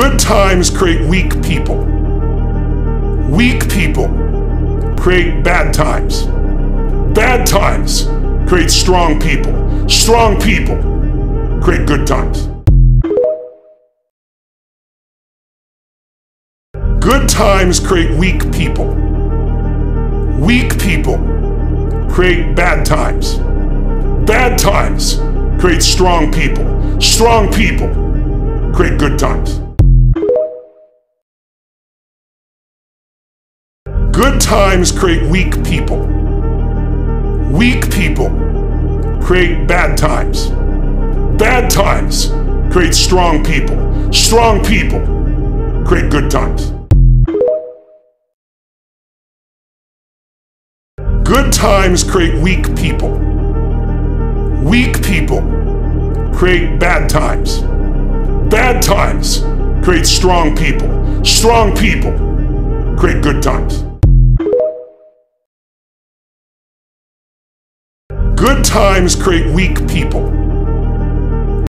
Good times create weak people. Weak people create bad times. Bad times create strong people. Strong people create good times. Good times create weak people. Weak people create bad times. Bad times create strong people. Strong people create good times. Good times create weak people. Weak people create bad times. Bad times create strong people. Strong people create good times. Good times create weak people. Weak people create bad times. Bad times create strong people. Strong people create good times. Good times create weak people.